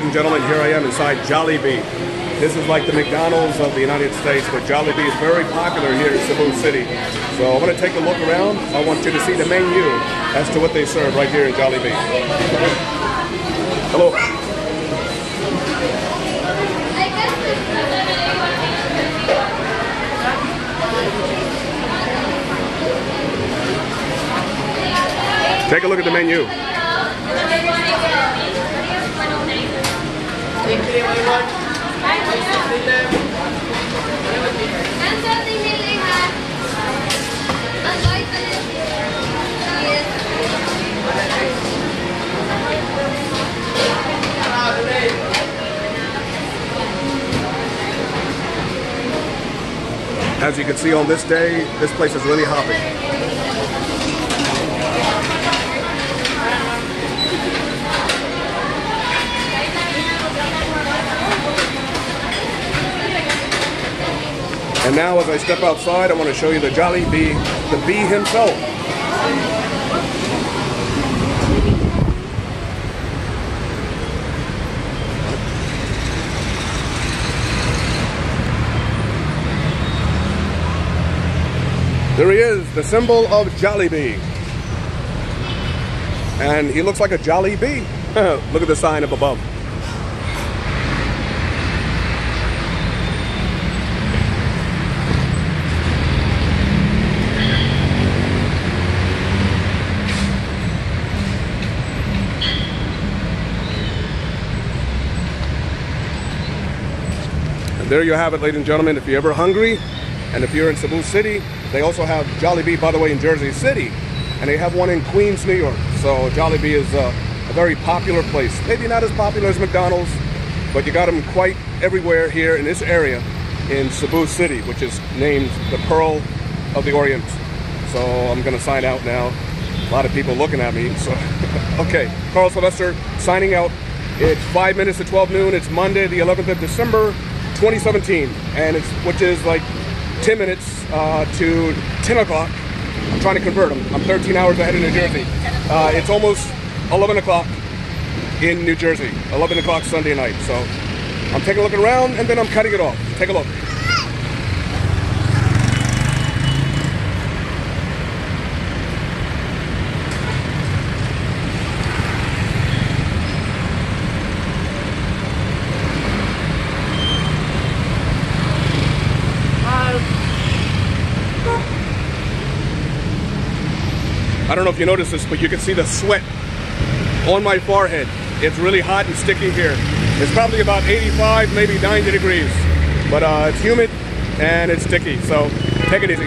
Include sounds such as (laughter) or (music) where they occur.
ladies and gentlemen, here I am inside Jollibee. This is like the McDonald's of the United States, but Jollibee is very popular here in Cebu City. So I want to take a look around. I want you to see the menu as to what they serve right here in Jollibee. Hello. Take a look at the menu. As you can see on this day, this place is really hopping. And now as I step outside, I want to show you the Jolly Bee, the bee himself. There he is, the symbol of Jollibee. And he looks like a jolly bee. (laughs) Look at the sign up above. There you have it, ladies and gentlemen. If you're ever hungry, and if you're in Cebu City, they also have Jollibee, by the way, in Jersey City, and they have one in Queens, New York. So Jollibee is uh, a very popular place. Maybe not as popular as McDonald's, but you got them quite everywhere here in this area in Cebu City, which is named the Pearl of the Orient. So I'm gonna sign out now. A lot of people looking at me, so (laughs) okay. Carl Sylvester signing out. It's five minutes to 12 noon. It's Monday, the 11th of December, 2017, and it's which is like 10 minutes uh, to 10 o'clock. I'm trying to convert them. I'm 13 hours ahead of New Jersey. Uh, it's almost 11 o'clock in New Jersey. 11 o'clock Sunday night. So I'm taking a look around and then I'm cutting it off. Take a look. I don't know if you noticed this, but you can see the sweat on my forehead. It's really hot and sticky here. It's probably about 85, maybe 90 degrees, but uh, it's humid and it's sticky, so take it easy.